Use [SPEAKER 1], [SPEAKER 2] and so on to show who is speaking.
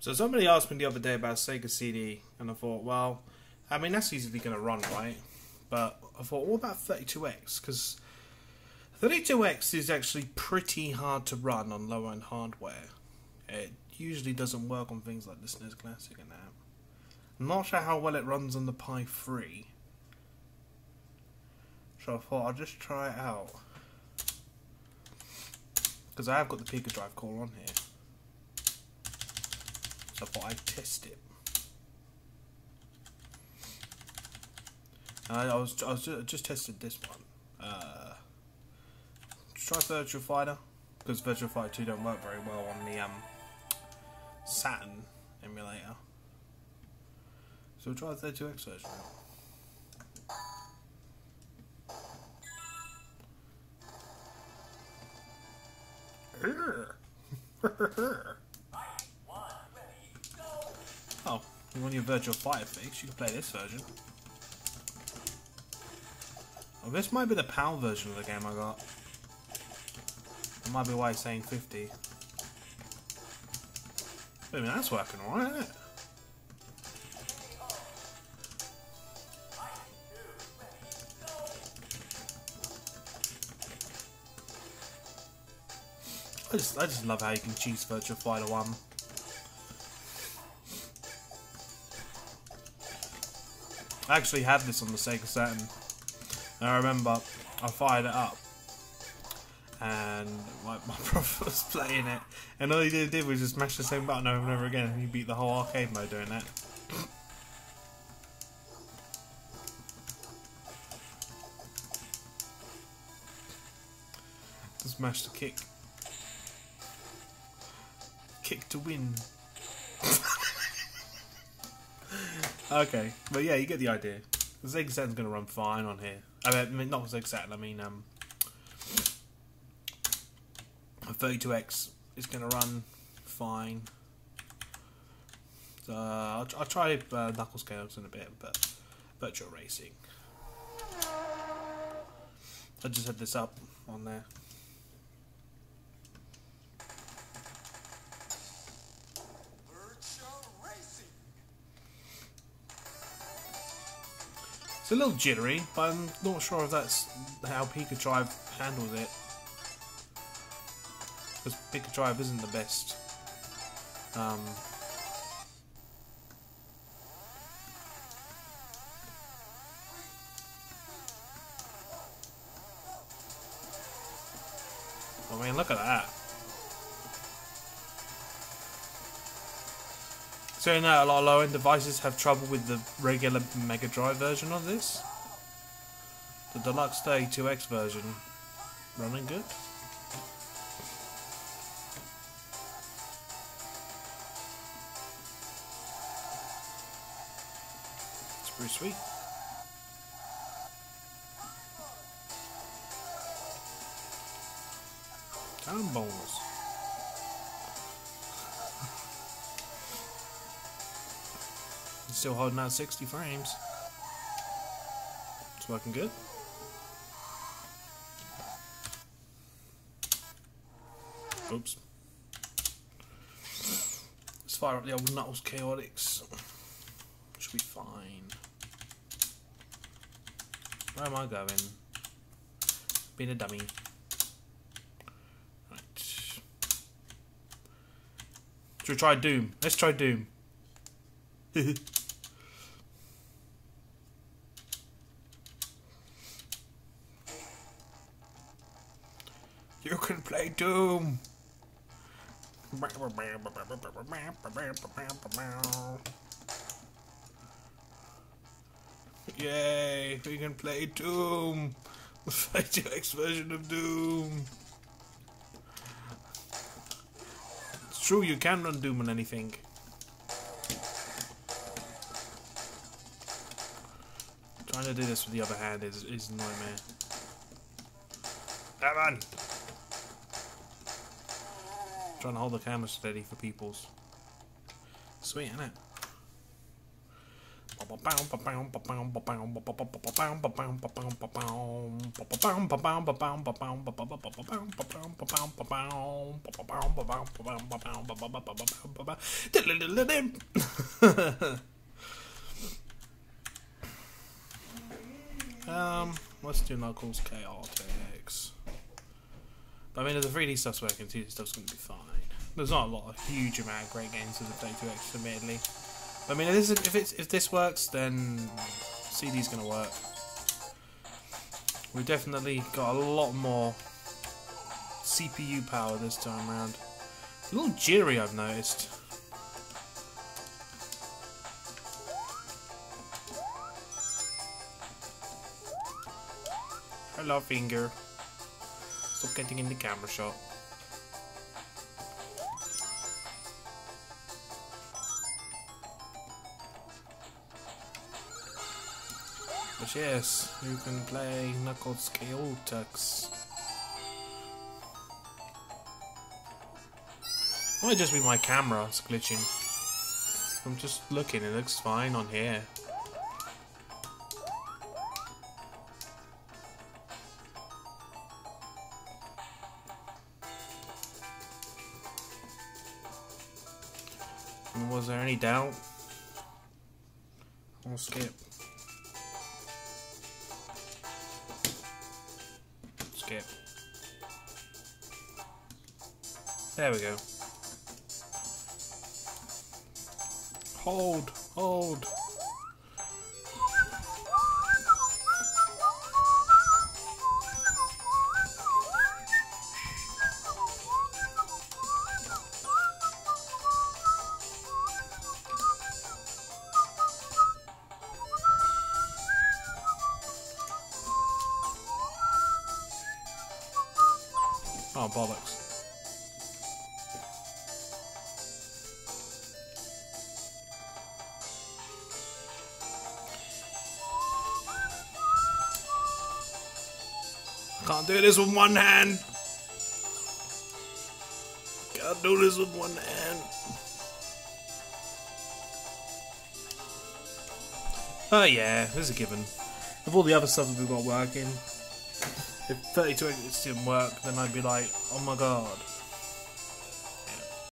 [SPEAKER 1] So somebody asked me the other day about Sega CD, and I thought, well, I mean that's easily going to run, right? But I thought, what about 32X? Because 32X is actually pretty hard to run on low end hardware. It usually doesn't work on things like the SNES Classic and that. I'm not sure how well it runs on the Pi 3. So I thought I'll just try it out. Because I have got the PicoDrive core on here. So I test it. I, I was I was just, just tested this one. Uh, try Virtua Fighter because Virtua Fighter 2 don't work very well on the um, Saturn emulator. So we'll try the 32X version. you want your Virtual Fighter fix? You can play this version. Oh, this might be the PAL version of the game I got. That might be why it's saying 50. Wait a minute, that's working alright, isn't it? I just, I just love how you can choose Virtual Fighter 1. I actually had this on the Sega Saturn. And I remember I fired it up and my, my brother was playing it and all he did, did was just mash the same button over and over again and he beat the whole arcade mode doing that. just mash the kick. Kick to win. okay, but yeah, you get the idea. Sega Saturn's going to run fine on here. I mean, not Saturn, I mean, um, 32X is going to run fine. So, I'll, I'll try uh, Knuckles Chaos in a bit, but Virtual Racing. I just had this up on there. It's a little jittery, but I'm not sure if that's how PicoDrive handles it. Because PicoDrive isn't the best. Um, I mean, look at that. So now a lot of low-end devices have trouble with the regular Mega Drive version of this. The Deluxe 32X version running good. It's pretty sweet. Time bonus. Still holding out 60 frames. It's working good. Oops. Let's fire up the old Knuckles Chaotix. Should be fine. Where am I going? Being a dummy. Right. Should we try Doom? Let's try Doom. play Doom. Yay, we can play Doom. The 32X version of Doom. It's true, you can run Doom on anything. Trying to do this with the other hand is, is a nightmare. Come on! Trying to hold the camera steady for people's. Sweet, isn't it? um, let's do Knuckles Chaotix. But I mean, if the 3D stuff's working, 2D stuff's going to be fine. There's not a lot, a huge amount of great games as a 32X, admittedly. I mean, if this, if, it's, if this works, then CD's going to work. We've definitely got a lot more CPU power this time around. a little jittery, I've noticed. Hello, finger. Stop getting in the camera shot. But yes, you can play Knuckles Chaotix. Might just be my camera it's glitching. I'm just looking, it looks fine on here. Was there any doubt? I'll skip. Skip. There we go. Hold, hold. Oh, bollocks. Can't do this with one hand. Can't do this with one hand. Oh yeah, there's a given. Of all the other stuff that we've got working, if 32 didn't work, then I'd be like, oh my god.